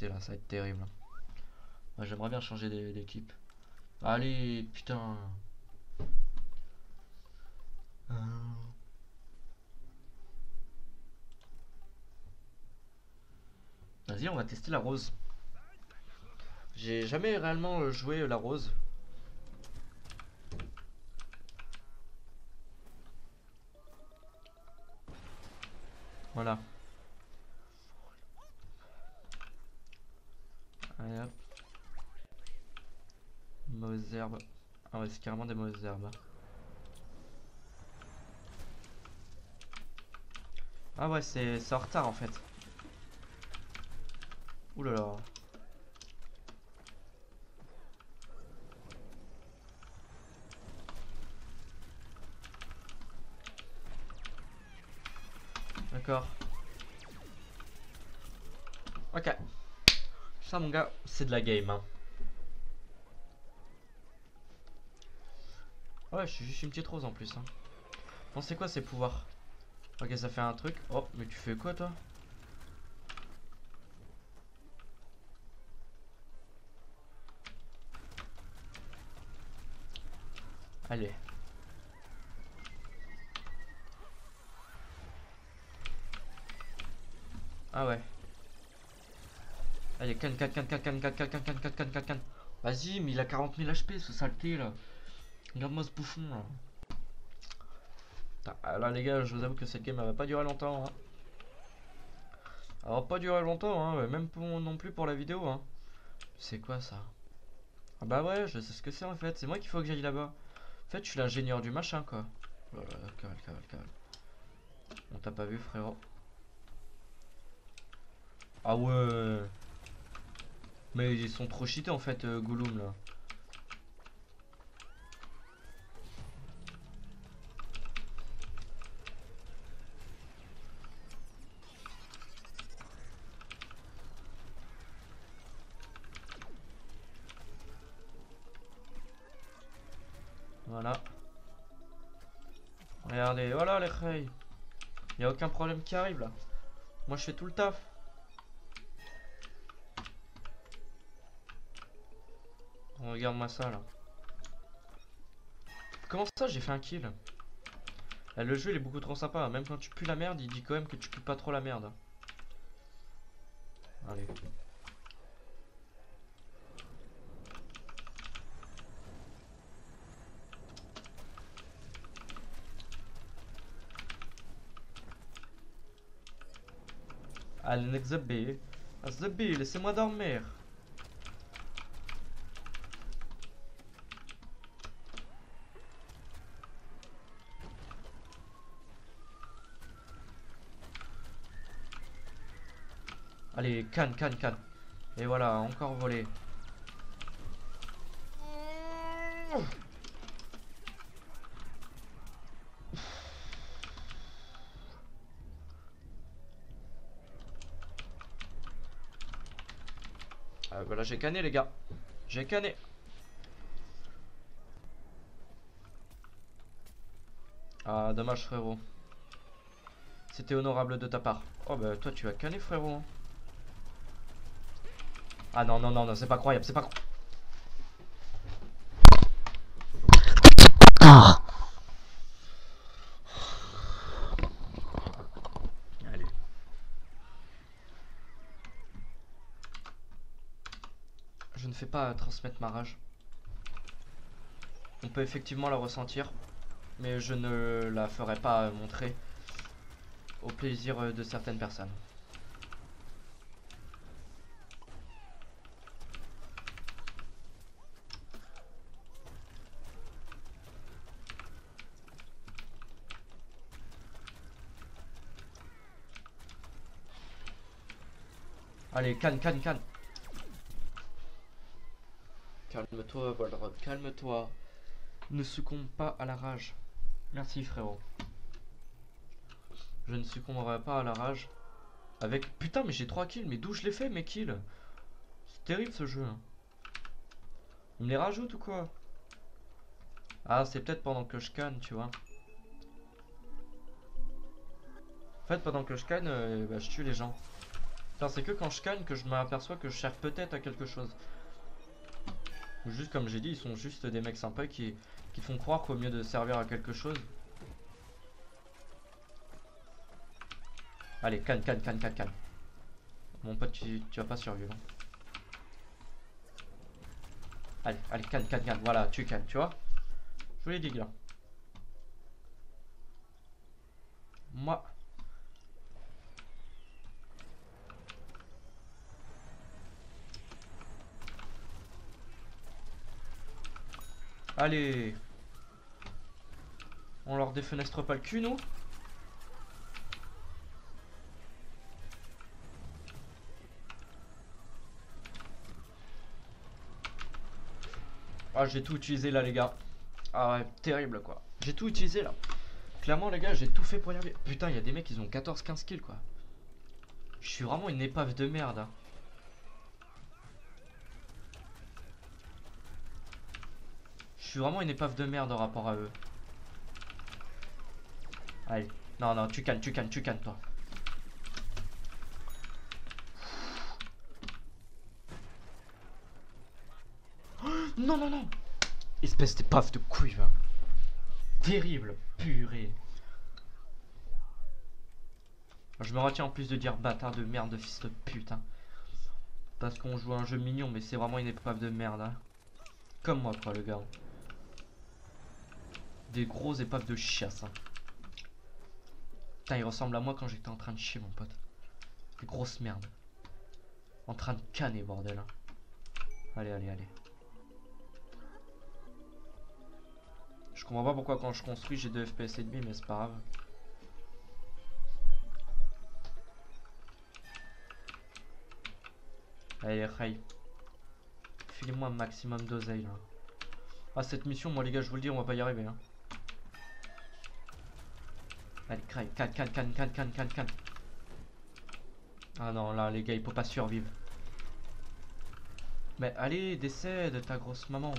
là, ça va être terrible. J'aimerais bien changer d'é- d'équipe. Allez, putain. Euh. Vas-y, on va tester la rose. J'ai jamais réellement euh, joué la rose. Voilà. Allez hop. Mauvaises herbes. Ah ouais, c'est carrément des mauvaises herbes. Ah ouais, c'est en retard en fait. Là. D'accord. Ok. Ça mon gars, c'est de la game hein. Ouais, je suis juste une petite rose en plus hein. Bon, c'est quoi ces pouvoirs Ok, ça fait un truc. Oh, mais tu fais quoi toi Allez. Ah ouais. Allez, canne, canne, canne, canne, canne, canne, canne, canne, canne, canne, canne, canne. Vas-y, mais il a 40 000 HP, ce saleté là. Regarde-moi ce bouffon là. Ah, là les gars, je vous avoue que cette game elle va pas durer longtemps. Hein. Va pas durer longtemps, hein, même pour- non plus pour la vidéo. Hein. C'est quoi ça? Ah bah ouais, je sais ce que c'est en fait. C'est moi qu'il faut que j'aille là-bas. En fait, je suis l'ingénieur du machin quoi. Oh cavale, cavale, cavale. On t'a pas vu frérot Ah ouais Mais ils sont trop cheatés en fait, euh, Gollum là. Regardez, voilà les reilles. Y a aucun problème qui arrive là. Moi je fais tout le taf. Regarde-moi ça là. Comment ça j'ai fait un kill? Eh, Le jeu il est beaucoup trop sympa. Même quand tu pues la merde, il dit quand même que tu pues pas trop la merde. Allez. Allez, Zabi. Zabi, laissez-moi dormir. Allez, canne, canne, canne. Et voilà, encore volé. Ah bah là j'ai canné les gars. J'ai canné. Ah dommage frérot. C'était honorable de ta part. Oh bah toi tu as canné frérot. Ah non non non non c'est pas croyable c'est pas cro- Allez. Pas transmettre ma rage. On peut effectivement la ressentir, mais je ne la ferai pas montrer au plaisir de certaines personnes. Allez, canne, canne, canne. Calme-toi, Volrod, calme-toi. Ne succombe pas à la rage. Merci, frérot. Je ne succomberai pas à la rage. Avec. Putain, mais j'ai 3 kills, mais d'où je les fais, mes kills? C'est terrible ce jeu. hein. Il me les rajoute ou quoi? Ah, c'est peut-être pendant que je canne, tu vois. En fait, pendant que je canne, euh, bah, je tue les gens. Enfin, c'est que quand je canne que je m'aperçois que je sers peut-être à quelque chose. Juste comme j'ai dit, ils sont juste des mecs sympas qui, qui font croire qu'au mieux de servir à quelque chose. Allez, canne, canne, canne, canne, canne. Mon pote, tu, tu vas pas survivre. Allez, allez, canne, canne, canne. Voilà, tu cannes, tu vois. Je vous l'ai dit, là. Moi. Allez. On leur défenestre pas le cul, nous Ah, j'ai tout utilisé là, les gars. Ah ouais, terrible quoi. J'ai tout utilisé là. Clairement, les gars, j'ai tout fait pour y arriver. Putain, il y a des mecs, ils ont 14-15 kills quoi. Je suis vraiment une épave de merde. Hein. Suis vraiment une épave de merde en rapport à eux. Allez. Non, non, tu calmes, tu calmes, tu calmes, toi. Non, non, non Espèce d'épave de couille. Terrible, purée. Je me retiens en plus de dire bâtard de merde, de fils de putain. Parce qu'on joue un jeu mignon, mais c'est vraiment une épave de merde. Hein. Comme moi, quoi, le gars. Des gros épaves de chiasse. Hein. Putain, il ressemble à moi quand j'étais en train de chier, mon pote. Des grosses merdes. En train de canner, bordel. Hein. Allez, allez, allez. Je comprends pas pourquoi quand je construis j'ai 2 FPS et demi, mais c'est pas grave. Allez, Ray. Filez-moi un maximum d'oseille là. Ah, cette mission, moi les gars, je vous le dis, on va pas y arriver. Hein. Allez, canne, canne, canne, canne, canne, canne. Ah non, là, les gars, il peut pas survivre. Mais allez, décède, ta grosse maman.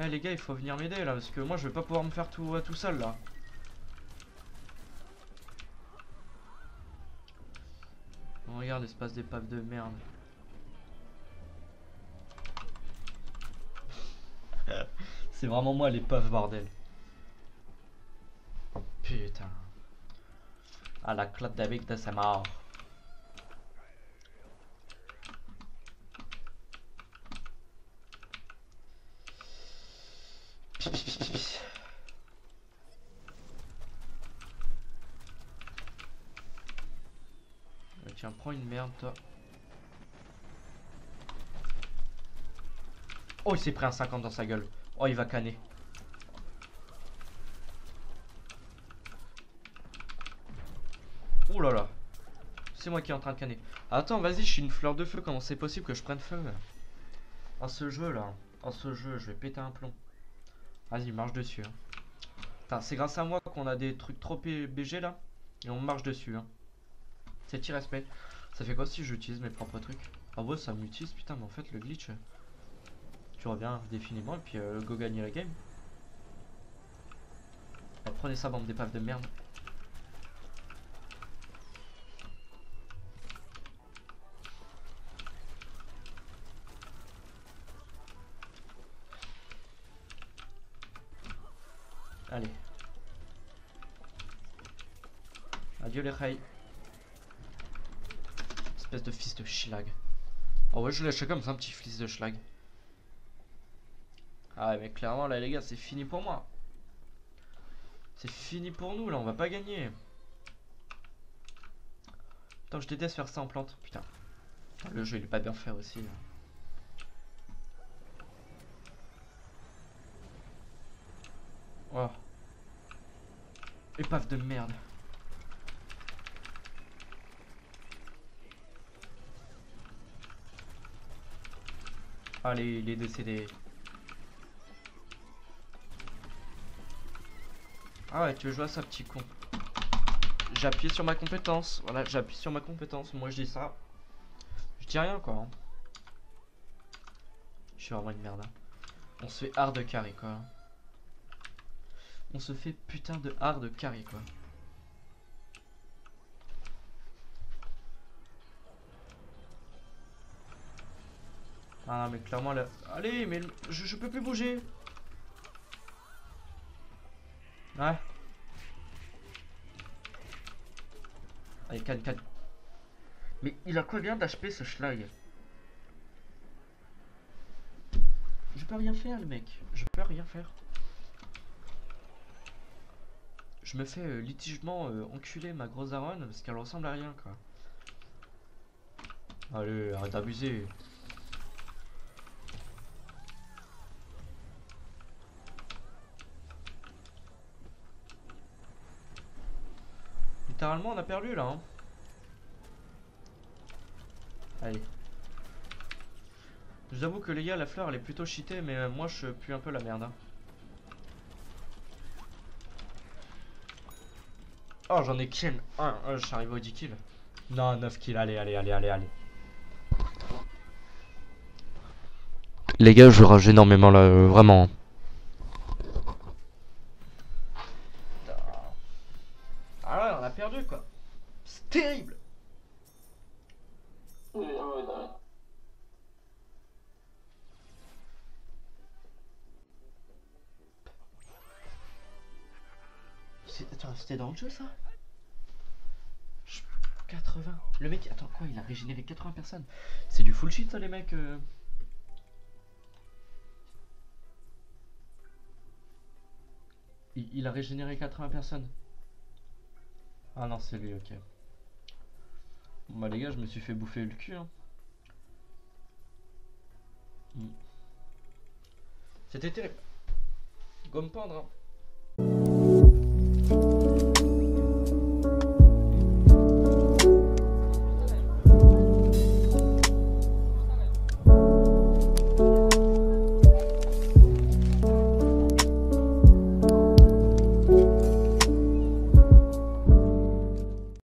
Eh les gars, il faut venir m'aider là, parce que moi je vais pas pouvoir me faire tout, euh, tout seul là. Regarde, espace d'épave de merde. C'est vraiment moi l'épave bordel. Putain. Ah la clotte d'avec de sa mort. Tiens, prends une merde, toi. Oh, il s'est pris un 50 dans sa gueule. Oh, il va canner. Oh là là. C'est moi qui est en train de canner. Attends, vas-y, je suis une fleur de feu. Comment c'est possible que je prenne feu? En ce jeu là. En ce jeu, je vais péter un plomb. Vas-y, marche dessus. Hein. C'est grâce à moi qu'on a des trucs trop BG là. Et on marche dessus. Hein. C'est irrespect. Ça fait quoi si j'utilise mes propres trucs? Ah ouais, ça m'utilise, putain, mais en fait, le glitch. Tu reviens définitivement et puis euh, go gagner la game. Ah, prenez ça, bande d'épaves de merde. Allez. Adieu les rails espèce de fils de schlag. Oh ouais, je lâche comme ça, un petit fils de schlag. Ah mais clairement, là, les gars, c'est fini pour moi. C'est fini pour nous, là, on va pas gagner. Attends, je déteste faire ça en plante. Putain. Le jeu, il est pas bien fait aussi. Là. Oh. Épave de merde. Allez, il est décédé. Ah ouais, tu veux jouer à ça, petit con. J'appuie sur ma compétence. Voilà, j'appuie sur ma compétence. Moi, je dis ça. Je dis rien, quoi. Hein. Je suis vraiment une merde. hein. On se fait hard carry quoi. On se fait putain de hard carry quoi. Ah mais clairement là... Allez mais je, peux plus bouger. Ouais. Allez canne canne Mais il a combien d'HP ce schlag? Je peux rien faire le mec. Je peux rien faire. Je me fais euh, litigement euh, enculer ma grosse daronne parce qu'elle ressemble à rien quoi. Allez arrête d'abuser Littéralement, on a perdu là. Hein. Allez. Je vous avoue que les gars, la fleur elle est plutôt cheatée, mais euh, moi je pue un peu la merde. hein. Oh, j'en ai kill. Un, un, je suis arrivé au 10 kills. Non, 9 kills. Allez, allez, allez, allez, allez. Les gars, je rage énormément là, euh, vraiment. Ça? Je- 80. Le mec, attends quoi Il a régénéré 80 personnes? C'est du full shit les mecs. euh. Il, il a régénéré 80 personnes. Ah non, c'est lui, ok. Bon, bah les gars, je me suis fait bouffer le cul. Hein. Hmm. C'était terrible. Gomme pendre. Hein.